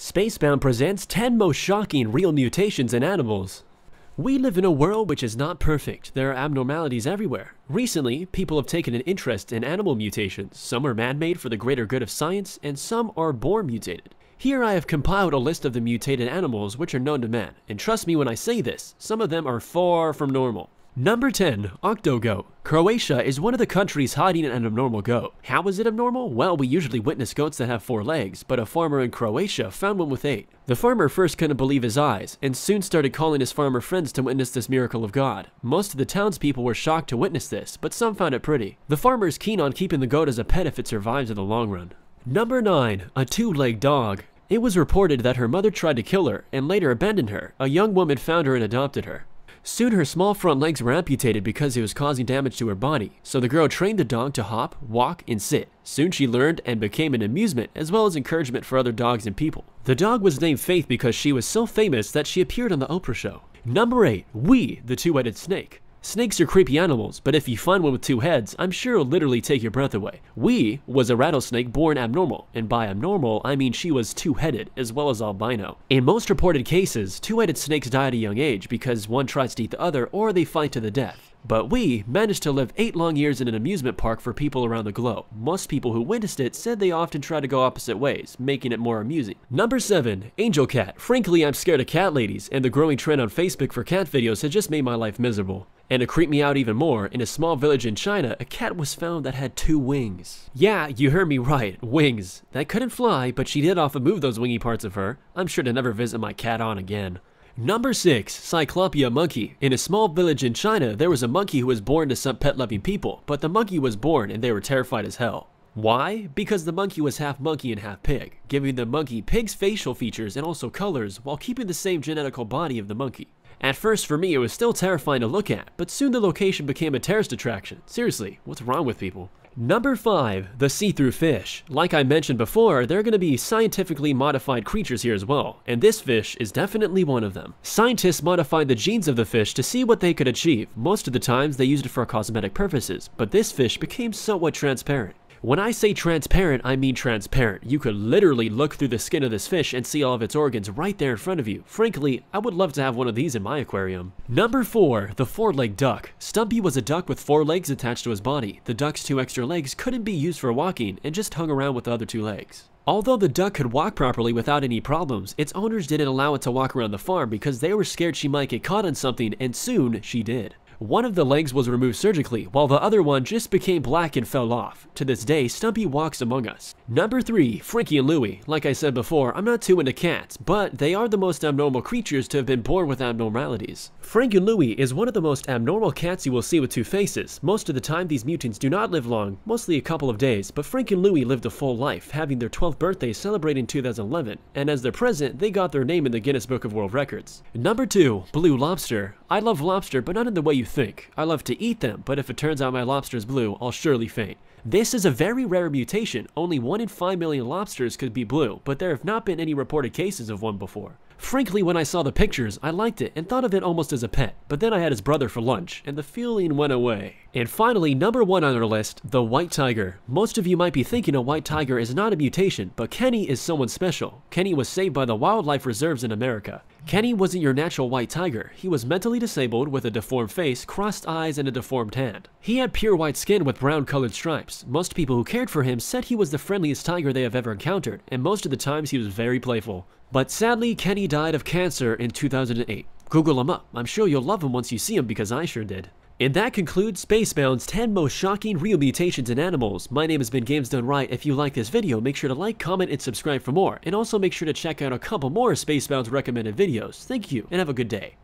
Spacebound presents 10 most shocking real mutations in animals. We live in a world which is not perfect. There are abnormalities everywhere. Recently, people have taken an interest in animal mutations. Some are man-made for the greater good of science, and some are born mutated. Here I have compiled a list of the mutated animals which are known to man, and trust me when I say this, some of them are far from normal. Number 10. Octogoat. Croatia is one of the countries hiding an abnormal goat. How is it abnormal? Well, we usually witness goats that have four legs, but a farmer in Croatia found one with eight. The farmer first couldn't believe his eyes, and soon started calling his farmer friends to witness this miracle of God. Most of the townspeople were shocked to witness this, but some found it pretty. The farmer is keen on keeping the goat as a pet if it survives in the long run. Number 9. A two-legged dog. It was reported that her mother tried to kill her and later abandoned her. A young woman found her and adopted her. Soon her small front legs were amputated because it was causing damage to her body, so the girl trained the dog to hop, walk, and sit. Soon she learned and became an amusement as well as encouragement for other dogs and people. The dog was named Faith because she was so famous that she appeared on the Oprah show. Number 8. We, the two-headed snake. Snakes are creepy animals, but if you find one with two heads, I'm sure it'll literally take your breath away. We was a rattlesnake born abnormal, and by abnormal, I mean she was two-headed, as well as albino. In most reported cases, two-headed snakes die at a young age because one tries to eat the other or they fight to the death. But we managed to live 8 long years in an amusement park for people around the globe. Most people who witnessed it said they often try to go opposite ways, making it more amusing. Number 7. Angel Cat. Frankly, I'm scared of cat ladies, and the growing trend on Facebook for cat videos has just made my life miserable. And to creep me out even more, in a small village in China, a cat was found that had two wings. Yeah, you heard me right, wings. That couldn't fly, but she did often move those wingy parts of her. I'm sure to never visit my cat on again. Number 6. Cyclopia Monkey. In a small village in China, there was a monkey who was born to some pet-loving people, but the monkey was born and they were terrified as hell. Why? Because the monkey was half monkey and half pig, giving the monkey pig's facial features and also colors while keeping the same genetical body of the monkey. At first, for me, it was still terrifying to look at, but soon the location became a tourist attraction. Seriously, what's wrong with people? Number 5. The see-through fish. Like I mentioned before, there are going to be scientifically modified creatures here as well, and this fish is definitely one of them. Scientists modified the genes of the fish to see what they could achieve. Most of the times, they used it for cosmetic purposes, but this fish became somewhat transparent. When I say transparent, I mean transparent. You could literally look through the skin of this fish and see all of its organs right there in front of you. Frankly, I would love to have one of these in my aquarium. Number 4. The Four-Legged Duck. Stumpy was a duck with four legs attached to his body. The duck's two extra legs couldn't be used for walking and just hung around with the other two legs. Although the duck could walk properly without any problems, its owners didn't allow it to walk around the farm because they were scared she might get caught on something and soon she did. One of the legs was removed surgically, while the other one just became black and fell off. To this day, Stumpy walks among us. Number 3. Frankie and Louie. Like I said before, I'm not too into cats, but they are the most abnormal creatures to have been born with abnormalities. Frank and Louie is one of the most abnormal cats you will see with two faces. Most of the time, these mutants do not live long, mostly a couple of days, but Frank and Louie lived a full life, having their 12th birthday celebrated in 2011, and as their present, they got their name in the Guinness Book of World Records. Number 2. Blue Lobster. I love lobster, but not in the way you think. I love to eat them, but if it turns out my lobster is blue, I'll surely faint. This is a very rare mutation. Only 1 in 5 million lobsters could be blue, but there have not been any reported cases of one before. Frankly, when I saw the pictures, I liked it and thought of it almost as a pet, but then I had his brother for lunch, and the feeling went away. And finally, number one on our list, the white tiger. Most of you might be thinking a white tiger is not a mutation, but Kenny is someone special. Kenny was saved by the wildlife reserves in America. Kenny wasn't your natural white tiger. He was mentally disabled with a deformed face, crossed eyes, and a deformed hand. He had pure white skin with brown colored stripes. Most people who cared for him said he was the friendliest tiger they have ever encountered, and most of the times he was very playful. But sadly, Kenny died of cancer in 2008. Google him up. I'm sure you'll love him once you see him because I sure did. And that concludes Spacebound's 10 most shocking real mutations in animals. My name has been Games Done Right. If you like this video, make sure to like, comment, and subscribe for more. And also make sure to check out a couple more Spacebound's recommended videos. Thank you, and have a good day.